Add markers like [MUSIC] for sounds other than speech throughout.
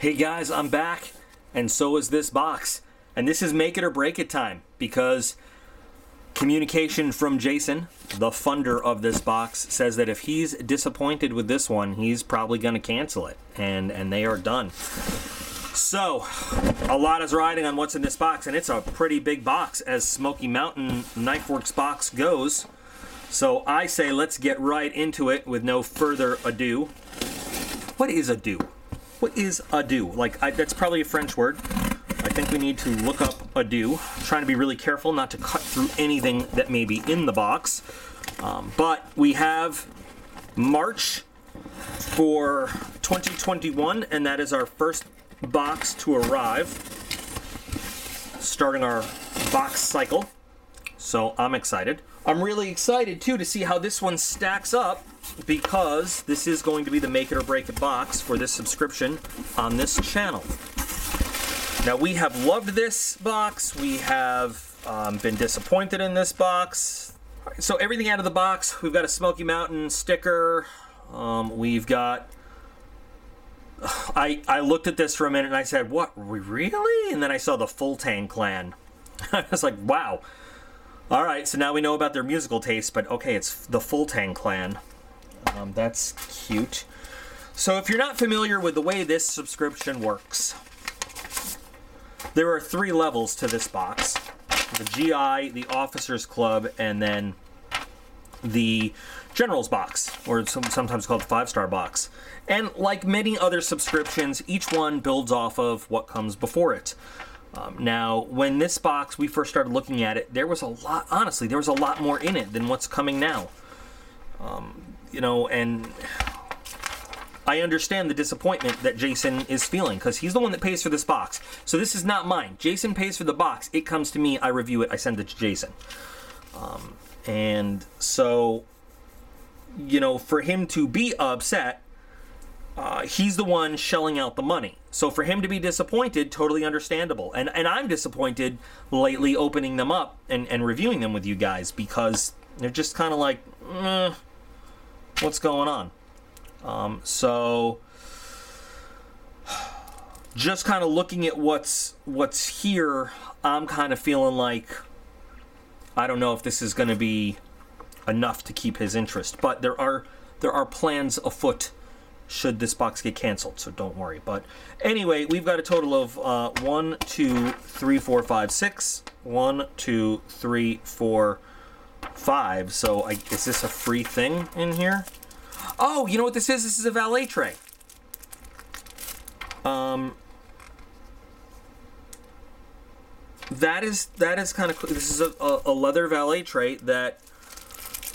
Hey guys, I'm back, and so is this box. And this is make it or break it time because communication from Jason, the funder of this box, says that if he's disappointed with this one, he's probably going to cancel it, and and they are done. So, a lot is riding on what's in this box, and it's a pretty big box as Smoky Mountain Knifeworks box goes. So I say let's get right into it with no further ado. What is ado? What is ado? Like I, that's probably a French word. I think we need to look up ado. I'm trying to be really careful not to cut through anything that may be in the box. Um, but we have March for 2021, and that is our first box to arrive, starting our box cycle. So I'm excited. I'm really excited too to see how this one stacks up because this is going to be the make it or break it box for this subscription on this channel. Now we have loved this box. We have um, been disappointed in this box. So everything out of the box, we've got a Smoky Mountain sticker. Um, we've got. I I looked at this for a minute and I said, "What really?" And then I saw the Full Tang Clan. [LAUGHS] I was like, "Wow." All right, so now we know about their musical taste, but okay, it's the Full Tang Clan. Um, that's cute. So if you're not familiar with the way this subscription works, there are three levels to this box the GI, the Officers Club, and then the General's Box, or sometimes called the Five Star Box. And like many other subscriptions, each one builds off of what comes before it. Um, now, when this box, we first started looking at it, there was a lot, honestly, there was a lot more in it than what's coming now. Um, you know, and I understand the disappointment that Jason is feeling because he's the one that pays for this box. So this is not mine. Jason pays for the box. It comes to me. I review it. I send it to Jason. Um, and so, you know, for him to be upset, uh, he's the one shelling out the money. So for him to be disappointed, totally understandable. And and I'm disappointed lately opening them up and, and reviewing them with you guys because they're just kind of like, eh, what's going on? Um, so just kind of looking at what's what's here, I'm kind of feeling like I don't know if this is going to be enough to keep his interest, but there are there are plans afoot should this box get canceled, so don't worry. But anyway, we've got a total of uh, one, two, three, four, five, six. One, two, three, four, five. So I, is this a free thing in here? Oh, you know what this is? This is a valet tray. Um, that is that is kind of cool. This is a, a, leather valet tray that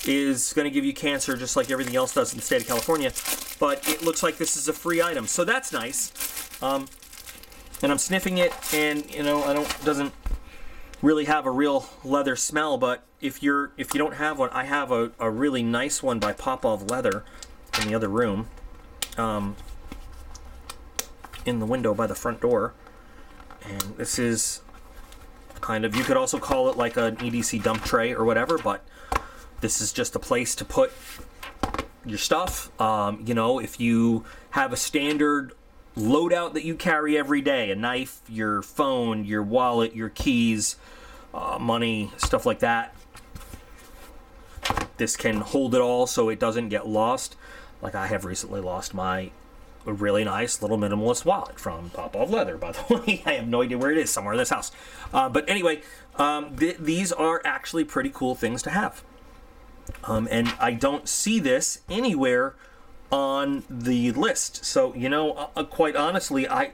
is going to give you cancer just like everything else does in the state of California. But it looks like this is a free item, so that's nice. Um, and I'm sniffing it, and you know, I don't doesn't really have a real leather smell. But if you're if you don't have one, I have a, a really nice one by Popov Leather in the other room, um, in the window by the front door. And this is kind of you could also call it like an EDC dump tray or whatever, but this is just a place to put your stuff. Um, you know, if you have a standard loadout that you carry every day a knife, your phone, your wallet, your keys, uh, money, stuff like that this can hold it all so it doesn't get lost. Like I have recently lost my really nice little minimalist wallet from Popov Leather, by the [LAUGHS] way. I have no idea where it is, somewhere in this house. Uh, but anyway, um, th- these are actually pretty cool things to have. Um, and I don't see this anywhere on the list. So, you know, uh, uh, quite honestly, I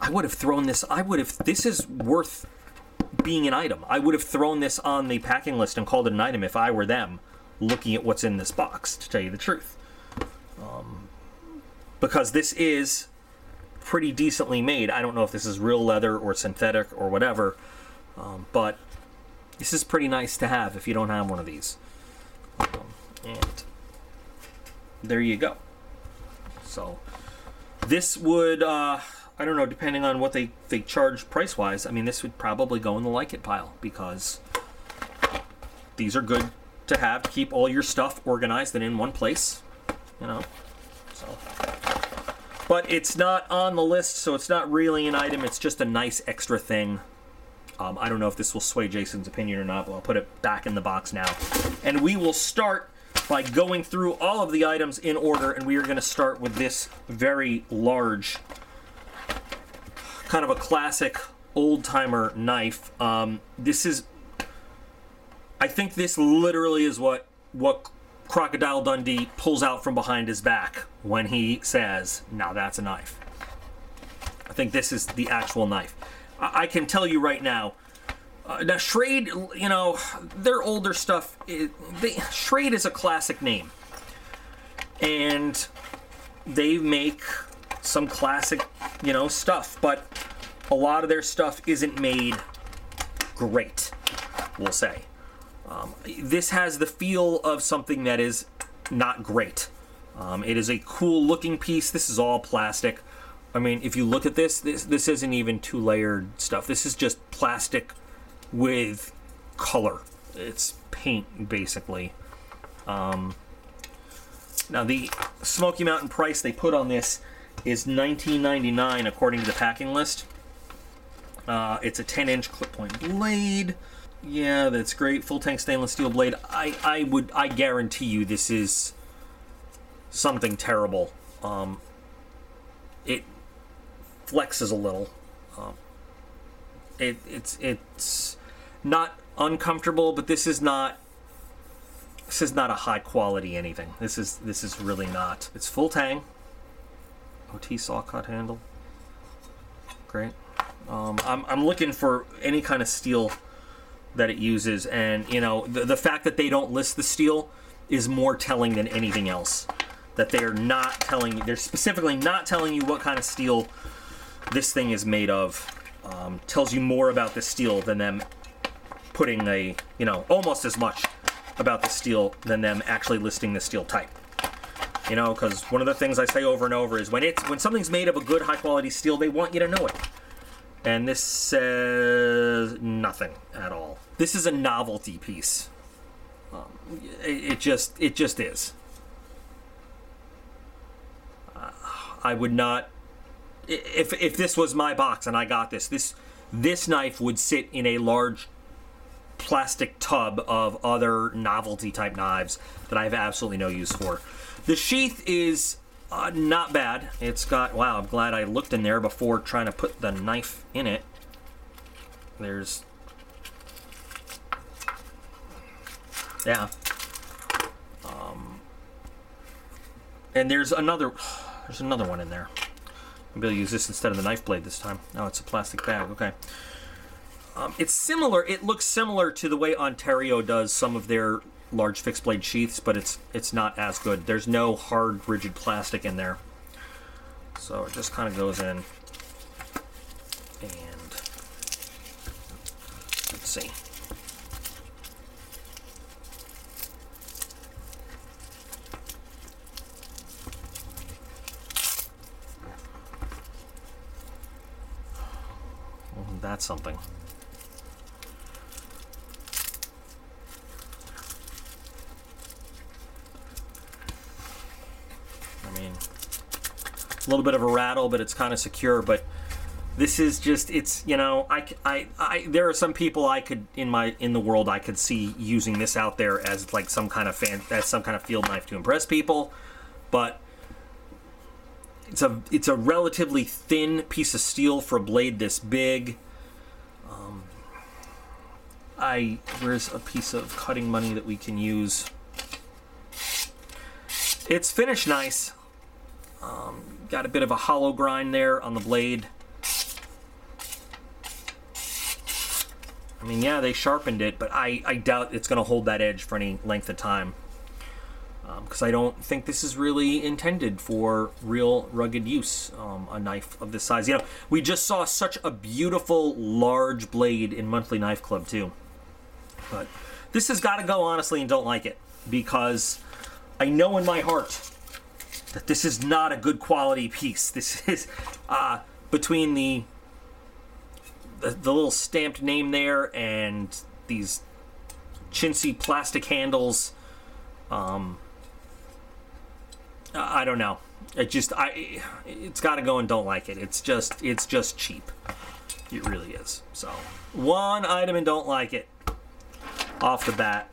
I would have thrown this, I would have, this is worth being an item. I would have thrown this on the packing list and called it an item if I were them looking at what's in this box, to tell you the truth. Um, because this is pretty decently made. I don't know if this is real leather or synthetic or whatever, um, but this is pretty nice to have if you don't have one of these. Um, and there you go. So this would, uh, I don't know, depending on what they, they charge price wise, I mean, this would probably go in the like it pile because these are good to have to keep all your stuff organized and in one place, you know. So But it's not on the list, so it's not really an item. It's just a nice extra thing. Um, I don't know if this will sway Jason's opinion or not, but I'll put it back in the box now. And we will start by going through all of the items in order, and we are going to start with this very large, kind of a classic old timer knife. Um, this is, I think this literally is what what Crocodile Dundee pulls out from behind his back when he says, "Now that's a knife." I think this is the actual knife. I, I can tell you right now. Uh, now Schrade, you know, their older stuff. It, they, Schrade is a classic name, and they make some classic, you know, stuff. But a lot of their stuff isn't made great. We'll say. Um, this has the feel of something that is not great. Um, it is a cool looking piece. This is all plastic. I mean, if you look at this, this this isn't even two layered stuff. This is just plastic with color. It's paint basically. Um, now the Smoky Mountain price they put on this is $19.99 according to the packing list. Uh, it's a 10 inch clip point blade. Yeah, that's great. Full tang stainless steel blade. I, I would I guarantee you this is something terrible. Um, it flexes a little. Um, it it's it's not uncomfortable, but this is not this is not a high quality anything. This is this is really not. It's full tang. OT saw cut handle. Great. Um, I'm I'm looking for any kind of steel that it uses, and you know the the fact that they don't list the steel is more telling than anything else. That they are not telling you, they're specifically not telling you what kind of steel this thing is made of. Um, tells you more about the steel than them putting a, you know, almost as much about the steel than them actually listing the steel type. You know, because one of the things I say over and over is when it's when something's made of a good high quality steel, they want you to know it. And this says nothing at all. This is a novelty piece. Um, it, it just it just is. Uh, I would not if if this was my box and I got this, this this knife would sit in a large plastic tub of other novelty type knives that I have absolutely no use for. The sheath is uh, not bad. It's got wow. I'm glad I looked in there before trying to put the knife in it. There's yeah. Um, and there's another there's another one in there. Maybe I'll use this instead of the knife blade this time. Oh, it's a plastic bag. Okay. Um, it's similar. It looks similar to the way Ontario does some of their large fixed blade sheaths, but it's it's not as good. There's no hard, rigid plastic in there. So it just kind of goes in. And let's see. Well, that's something. I mean, a little bit of a rattle, but it's kind of secure. But this is just it's you know I, I, I there are some people I could in my in the world I could see using this out there as like some kind of fan as some kind of field knife to impress people, but it's a it's a relatively thin piece of steel for a blade this big. I where's a piece of cutting money that we can use? It's finished nice. Um, got a bit of a hollow grind there on the blade. I mean, yeah, they sharpened it, but I, I doubt it's going to hold that edge for any length of time. Because um, I don't think this is really intended for real rugged use, um, a knife of this size. You know, we just saw such a beautiful large blade in Monthly Knife Club, too. But this has got to go, honestly, and don't like it. Because I know in my heart that this is not a good quality piece. [LAUGHS] This is uh, between the, the the little stamped name there and these chintzy plastic handles. Um, I don't know. It just I it's got to go and don't like it. It's just it's just cheap. It really is. So one item and don't like it off the bat.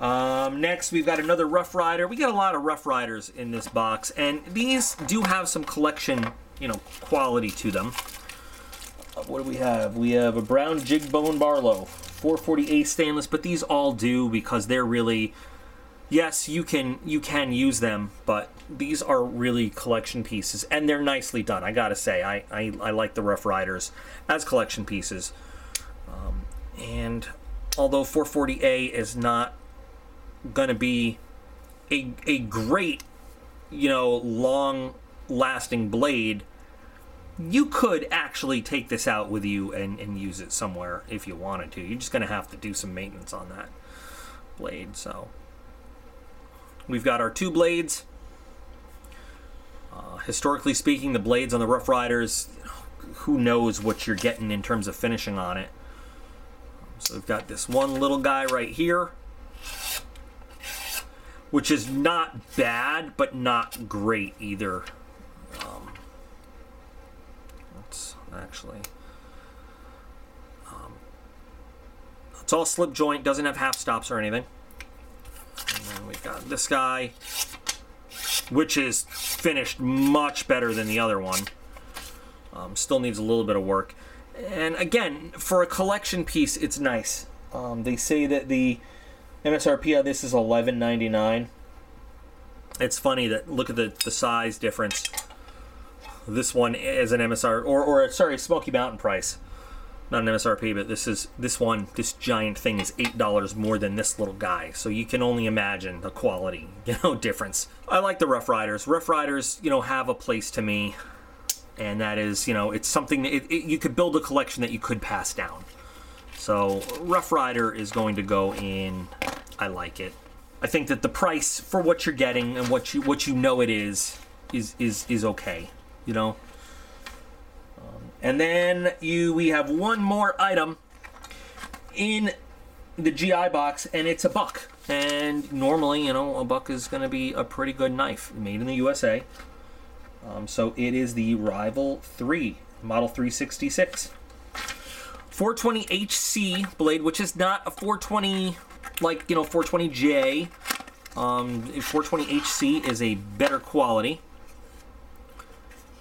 Um, next, we've got another Rough Rider. We got a lot of Rough Riders in this box, and these do have some collection, you know, quality to them. Uh, what do we have? We have a brown Jigbone Barlow, 440A stainless, but these all do because they're really, yes, you can you can use them, but these are really collection pieces, and they're nicely done. I gotta say, I I, I like the Rough Riders as collection pieces, um, and although 440A is not going to be a, a great, you know, long lasting blade, you could actually take this out with you and, and use it somewhere if you wanted to. You're just going to have to do some maintenance on that blade. So we've got our two blades. Uh, historically speaking, the blades on the Rough Riders, who knows what you're getting in terms of finishing on it. So we've got this one little guy right here which is not bad, but not great either. Um, let's actually. Um, it's all slip joint, doesn't have half stops or anything. And then we've got this guy, which is finished much better than the other one. Um, still needs a little bit of work. And again, for a collection piece, it's nice. Um, they say that the MSRP on this is eleven ninety nine. It's funny that look at the, the size difference. This one is an MSR or or sorry Smoky Mountain price, not an MSRP, but this is this one this giant thing is eight dollars more than this little guy. So you can only imagine the quality [LAUGHS] you know difference. I like the Rough Riders. Rough Riders you know have a place to me, and that is you know it's something that it, it, you could build a collection that you could pass down. So Rough Rider is going to go in. I like it. I think that the price for what you're getting and what you what you know it is is is is okay. You know. Um, and then you we have one more item in the GI box, and it's a buck. And normally, you know, a buck is going to be a pretty good knife, made in the USA. Um, so it is the Rival 3, Model 366. 420HC blade, which is not a 420 like you know 420J. Um, 420HC is a better quality.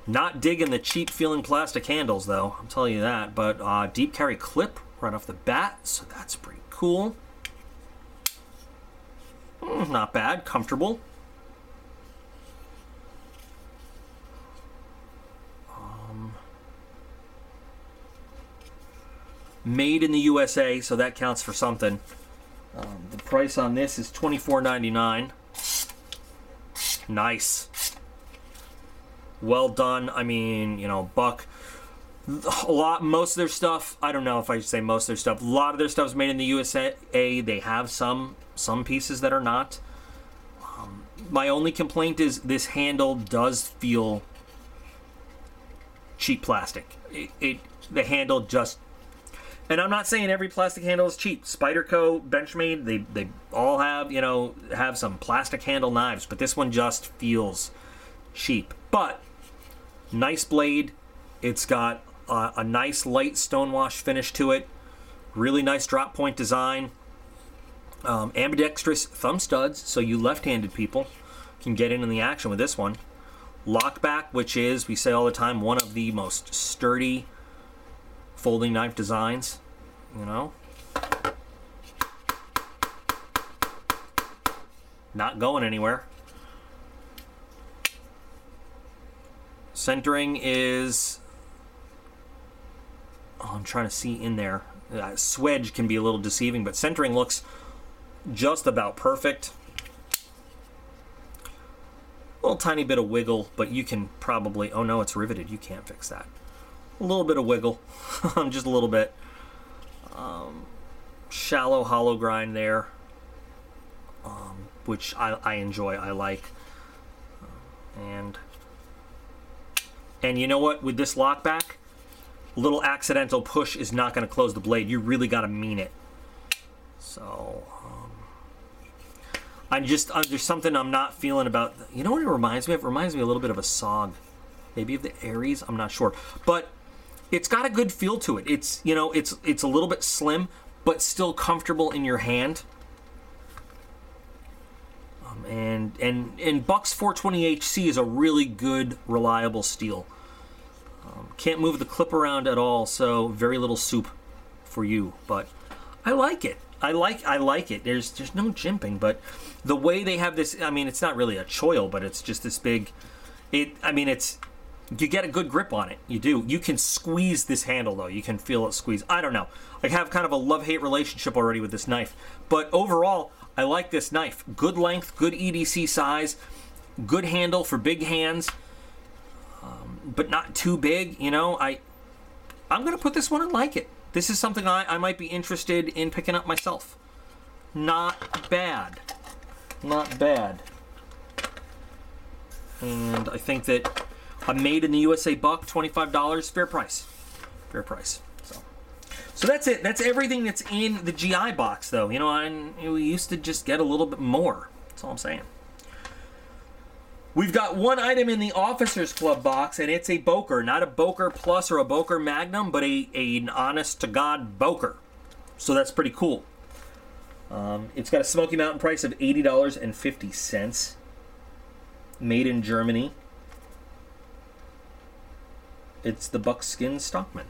Not digging the cheap feeling plastic handles though, I'm telling you that. But uh, deep carry clip right off the bat, so that's pretty cool. Mm, not bad, comfortable. Made in the USA, so that counts for something. Um, the price on this is $24.99. Nice. Well done. I mean, you know, Buck. A lot, most of their stuff. I don't know if I should say most of their stuff. A lot of their stuff is made in the USA. They have some some pieces that are not. Um, my only complaint is this handle does feel cheap plastic. It, it the handle just and I'm not saying every plastic handle is cheap. Spyderco, Benchmade, they they all have you know have some plastic handle knives, but this one just feels cheap. But nice blade. It's got a, a nice light stonewash finish to it. Really nice drop point design. Um, ambidextrous thumb studs, so you left-handed people can get in in the action with this one. Lockback, which is we say all the time one of the most sturdy folding knife designs, you know. Not going anywhere. Centering is. Oh, I'm trying to see in there. Uh, swedge can be a little deceiving, but centering looks just about perfect. A little tiny bit of wiggle, but you can probably. Oh no, it's riveted. You can't fix that a little bit of wiggle, [LAUGHS] just a little bit. Um, shallow hollow grind there, um, which I, I enjoy. I like, and and you know what? With this lockback, a little accidental push is not going to close the blade. You really got to mean it. So um, I'm just uh, there's something I'm not feeling about. You know what it reminds me of? It reminds me a little bit of a Sog, maybe of the Aries. I'm not sure, but it's got a good feel to it. It's you know it's it's a little bit slim, but still comfortable in your hand. Um, and and and Bucks 420 HC is a really good, reliable steel. Um, can't move the clip around at all, so very little soup for you. But I like it. I like I like it. There's there's no jimping, but the way they have this, I mean, it's not really a choil, but it's just this big. It, I mean, it's you get a good grip on it. You do. You can squeeze this handle though. You can feel it squeeze. I don't know. I have kind of a love hate relationship already with this knife, but overall, I like this knife. Good length, good EDC size, good handle for big hands, um, but not too big. You know, I I'm gonna put this one and like it. This is something I, I might be interested in picking up myself. Not bad. Not bad. And I think that a made in the USA buck, $25, fair price. Fair price. So so that's it. That's everything that's in the GI box, though. You know, I, we used to just get a little bit more. That's all I'm saying. We've got one item in the Officers Club box, and it's a Boker. Not a Boker Plus or a Boker Magnum, but a, a an honest to God Boker. So that's pretty cool. Um, it's got a Smoky Mountain price of $80.50. Made in Germany. It's the Buckskin Stockman.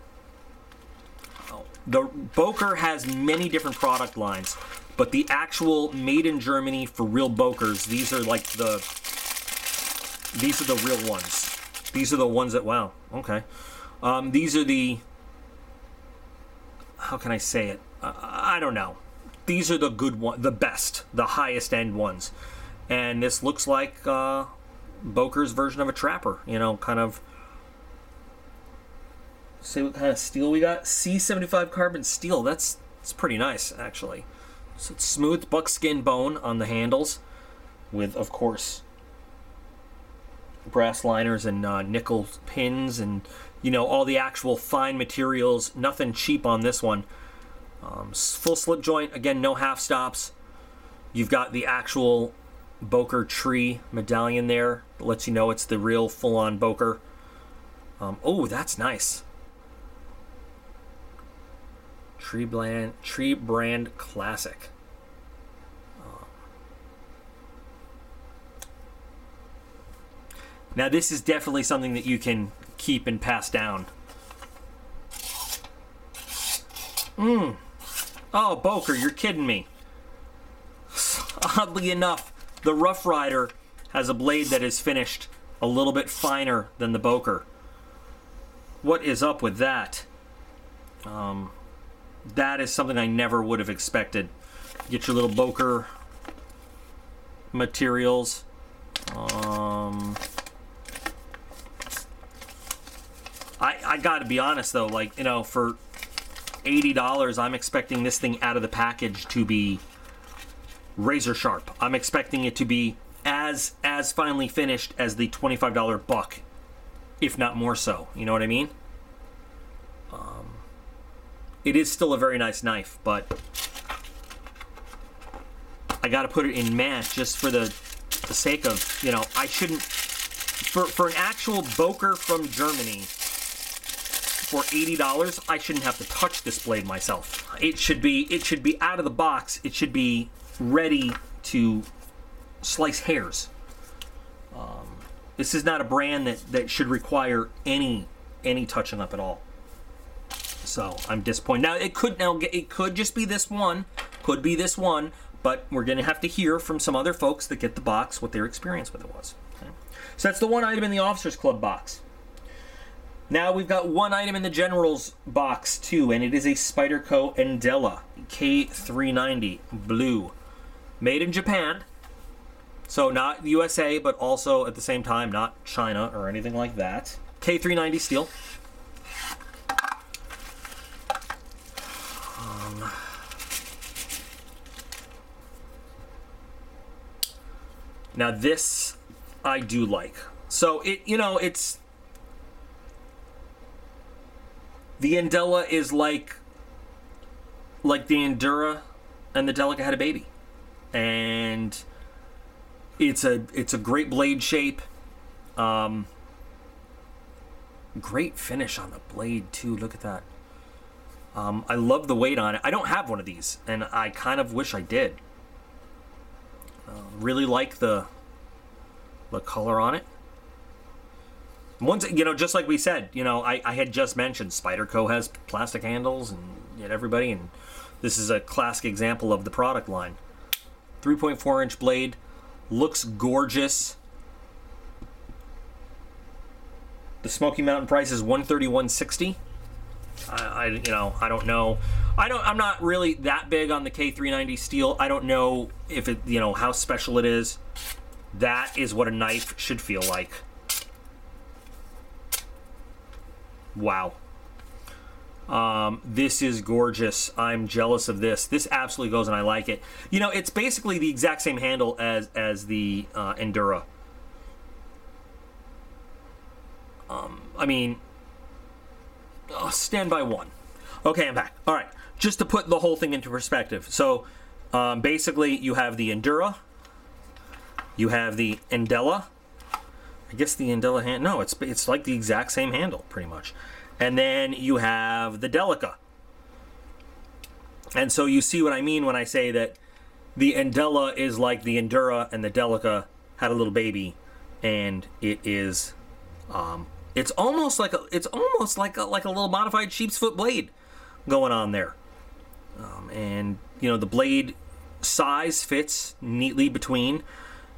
The Boker has many different product lines, but the actual made in Germany for real Bokers, these are like the these are the real ones. These are the ones that wow. Okay. Um, these are the how can I say it? Uh, I don't know. These are the good one, the best, the highest end ones, and this looks like uh, Boker's version of a trapper. You know, kind of. See what kind of steel we got? C75 carbon steel. That's it's pretty nice actually. So it's smooth buckskin bone on the handles, with of course brass liners and uh, nickel pins and you know all the actual fine materials nothing cheap on this one um, full slip joint again no half stops you've got the actual boker tree medallion there that lets you know it's the real full-on boker um, oh that's nice tree brand tree brand classic Now, this is definitely something that you can keep and pass down. Mmm. Oh, Boker, you're kidding me. Oddly enough, the Rough Rider has a blade that is finished a little bit finer than the Boker. What is up with that? Um, that is something I never would have expected. Get your little Boker materials. Um, I, I got to be honest though, like you know, for eighty dollars, I'm expecting this thing out of the package to be razor sharp. I'm expecting it to be as as finely finished as the twenty five dollar buck, if not more so. You know what I mean? It is still a very nice knife, but I got to put it in matte just for the the sake of you know I shouldn't for for an actual Boker from Germany for $80, I shouldn't have to touch this blade myself. It should be it should be out of the box. It should be ready to slice hairs. Um, this is not a brand that, that should require any any touching up at all. So I'm disappointed. Now it could now it could just be this one, could be this one, but we're gonna have to hear from some other folks that get the box what their experience with it was. Okay? So that's the one item in the Officers Club box. Now we've got one item in the General's box too, and it is a Spyderco Endela K390 Blue. Made in Japan. So not USA, but also at the same time not China or anything like that. K390 steel. Um, now this I do like. So it you know it's The Endela is like like the Endura and the Delica had a baby. And It's a it's a great blade shape. Um, great finish on the blade too. Look at that. Um, I love the weight on it. I don't have one of these, and I kind of wish I did. Uh, really like the the color on it. Once you know, just like we said, you know, I, I had just mentioned Spyderco has plastic handles and yet everybody, and this is a classic example of the product line. 3.4 inch blade, looks gorgeous. The Smoky Mountain price is 131.60. I, I you know I don't know. I don't I'm not really that big on the K390 steel. I don't know if it you know how special it is. That is what a knife should feel like. Wow. Um, this is gorgeous. I'm jealous of this. This absolutely goes and I like it. You know it's basically the exact same handle as as the uh, Endura. Um, I mean Oh, stand by one. Okay, I'm back. All right, just to put the whole thing into perspective. So, um, basically, you have the Endura, you have the Endela. I guess the Endela hand. No, it's it's like the exact same handle, pretty much. And then you have the Delica. And so you see what I mean when I say that the Endela is like the Endura, and the Delica had a little baby, and it is um, it's almost like a, it's almost like a, like a little modified sheep's foot blade going on there. Um, and you know the blade size fits neatly between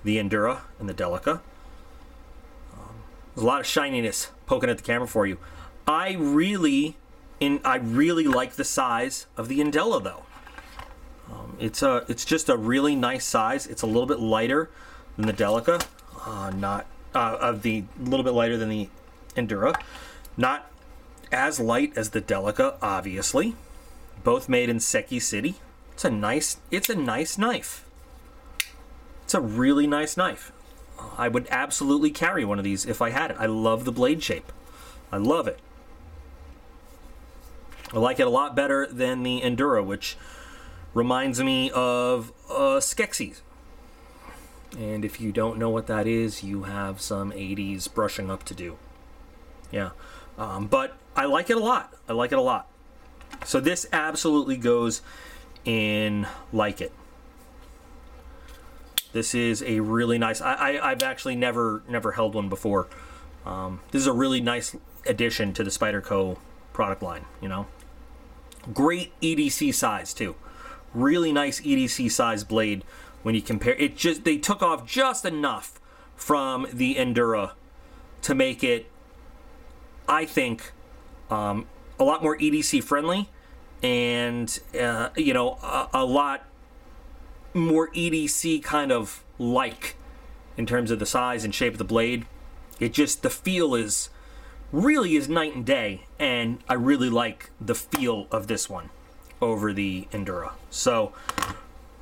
the Endura and the Delica. Um, there's a lot of shininess poking at the camera for you. I really, in I really like the size of the Endela though. Um, it's a it's just a really nice size. It's a little bit lighter than the Delica. Uh, not uh, of the little bit lighter than the Endura. Not as light as the Delica, obviously. Both made in Seki City. It's a nice it's a nice knife. It's a really nice knife. I would absolutely carry one of these if I had it. I love the blade shape. I love it. I like it a lot better than the Endura, which reminds me of uh, Skeksis. And if you don't know what that is, you have some 80s brushing up to do. Yeah. Um, but I like it a lot. I like it a lot. So this absolutely goes in like it. This is a really nice. I, I have actually never never held one before. Um, this is a really nice addition to the Spyderco product line. You know, great EDC size too. Really nice EDC size blade when you compare it. Just they took off just enough from the Endura to make it I think, um, a lot more EDC friendly and, uh, you know, a, a, lot more EDC kind of like in terms of the size and shape of the blade. It just, the feel is really is night and day. And I really like the feel of this one over the Endura. So,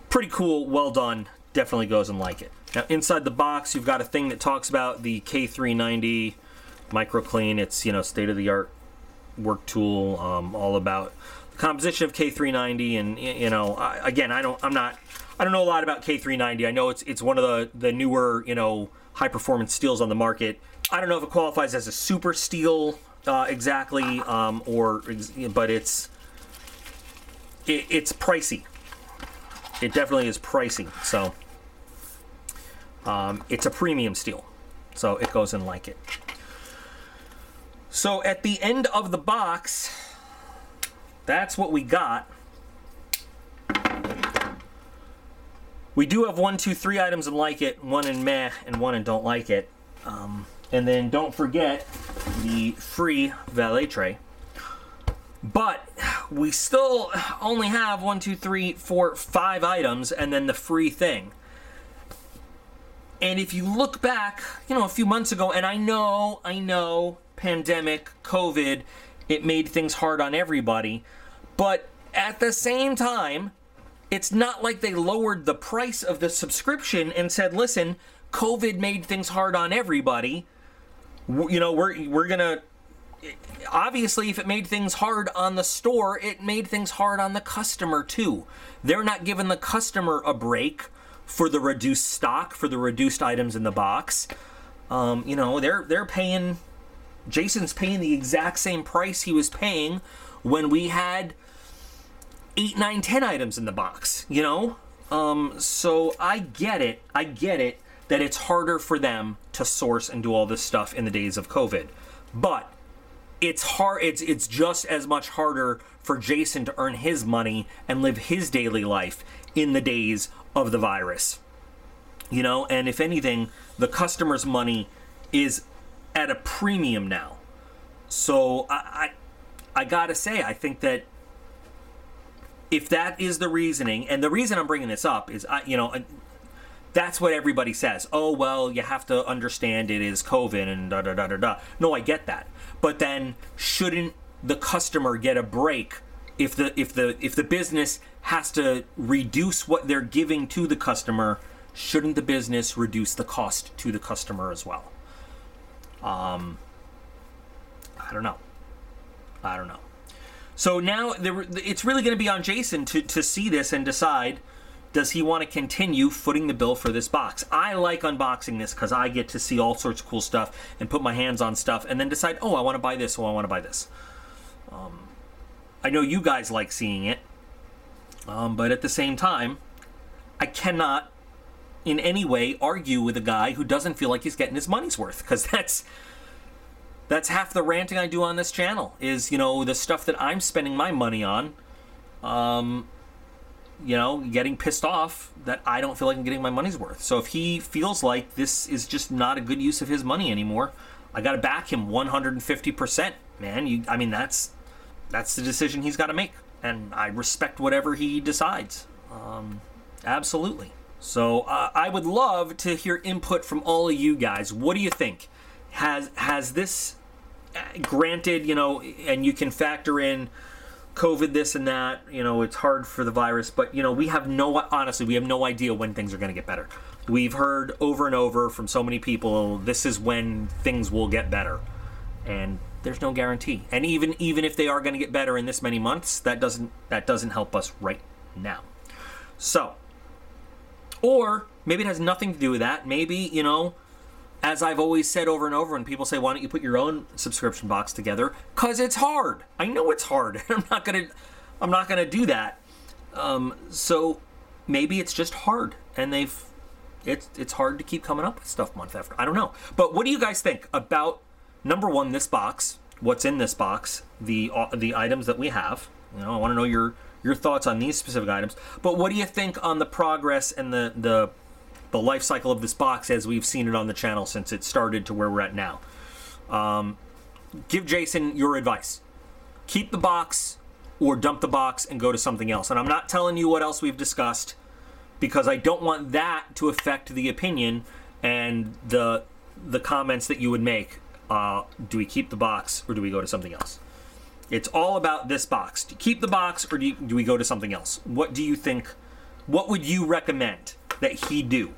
pretty cool, well done. Definitely goes and like it. Now, inside the box, you've got a thing that talks about the K390 microclean. It's you know state of the art work tool, um, all about the composition of K390. And you know, I, again, I don't, I'm not, I don't know a lot about K390. I know it's it's one of the the newer you know high performance steels on the market. I don't know if it qualifies as a super steel uh, exactly, um, or but it's it, it's pricey. It definitely is pricey. So um, it's a premium steel, so it goes in like it. So at the end of the box, that's what we got. We do have one, two, three items and like it, one in meh, and one in don't like it. Um, and then don't forget the free valet tray. But we still only have one, two, three, four, five items, and then the free thing. And if you look back, you know, a few months ago, and I know, I know, pandemic, COVID, it made things hard on everybody. But at the same time, it's not like they lowered the price of the subscription and said, listen, COVID made things hard on everybody. You know, we're, we're going to. Obviously, if it made things hard on the store, it made things hard on the customer too. They're not giving the customer a break for the reduced stock, for the reduced items in the box. Um, you know, they're they're paying Jason's paying the exact same price he was paying when we had eight, nine, ten items in the box, you know? Um, so I get it. I get it that it's harder for them to source and do all this stuff in the days of COVID. But it's hard it's it's just as much harder for Jason to earn his money and live his daily life in the days of the virus. You know, and if anything, the customer's money is at a premium now. So I, I, I gotta say, I think that if that is the reasoning, and the reason I'm bringing this up is, I, you know, that's what everybody says. Oh well, you have to understand it is COVID and da da da da da. No, I get that, but then shouldn't the customer get a break if the if the if the business has to reduce what they're giving to the customer? Shouldn't the business reduce the cost to the customer as well? Um, I don't know. I don't know. So now it's really going to be on Jason to, to see this and decide does he want to continue footing the bill for this box? I like unboxing this because I get to see all sorts of cool stuff and put my hands on stuff and then decide, oh, I want to buy this, oh, I want to buy this. Um, I know you guys like seeing it, um, but at the same time, I cannot in any way argue with a guy who doesn't feel like he's getting his money's worth because that's that's half the ranting I do on this channel is you know the stuff that I'm spending my money on um you know getting pissed off that I don't feel like I'm getting my money's worth. So if he feels like this is just not a good use of his money anymore I got to back him 150% man. You I mean that's that's the decision he's got to make and I respect whatever he decides. Um absolutely so uh, I would love to hear input from all of you guys. What do you think? Has has this uh, granted, you know, and you can factor in COVID, this and that. You know, it's hard for the virus, but you know, we have no honestly, we have no idea when things are going to get better. We've heard over and over from so many people, this is when things will get better, and there's no guarantee. And even even if they are going to get better in this many months, that doesn't that doesn't help us right now. So or maybe it has nothing to do with that. Maybe, you know, as I've always said over and over when people say, why don't you put your own subscription box together? Because it's hard. I know it's hard. [LAUGHS] I'm not going to. I'm not going to do that. Um, so maybe it's just hard, and they've it's it's hard to keep coming up with stuff month after. I don't know, but what do you guys think about number one, this box? What's in this box? The uh, the items that we have. You know, I want to know your your thoughts on these specific items. But what do you think on the progress and the the the life cycle of this box as we've seen it on the channel since it started to where we're at now? Um, give Jason your advice. Keep the box or dump the box and go to something else. And I'm not telling you what else we've discussed because I don't want that to affect the opinion and the the comments that you would make. Uh, do we keep the box or do we go to something else? It's all about this box. Do you keep the box or do, you, do we go to something else? What do you think? What would you recommend that he do?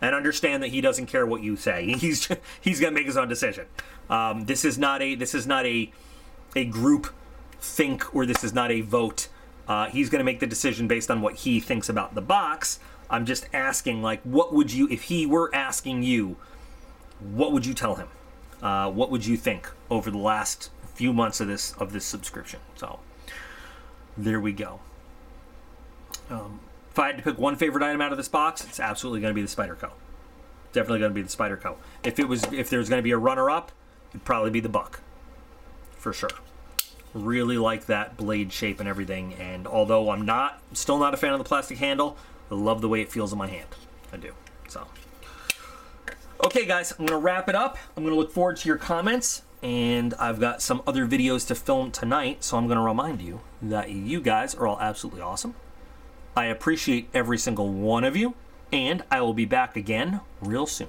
And understand that he doesn't care what you say. [LAUGHS] He's he's gonna make his own decision. Um, this is not a this is not a a group think or this is not a vote. Uh, he's gonna make the decision based on what he thinks about the box. I'm just asking, like, what would you if he were asking you, what would you tell him? Uh, what would you think over the last few months of this of this subscription. So there we go. Um, if I had to pick one favorite item out of this box, it's absolutely going to be the Spyderco. Definitely going to be the Spyderco. If it was, if there's going to be a runner-up, it'd probably be the Buck, for sure. Really like that blade shape and everything. And although I'm not, still not a fan of the plastic handle, I love the way it feels in my hand. I do. So. Okay, guys, I'm going to wrap it up. I'm going to look forward to your comments and I've got some other videos to film tonight, so I'm going to remind you that you guys are all absolutely awesome. I appreciate every single one of you, and I will be back again real soon.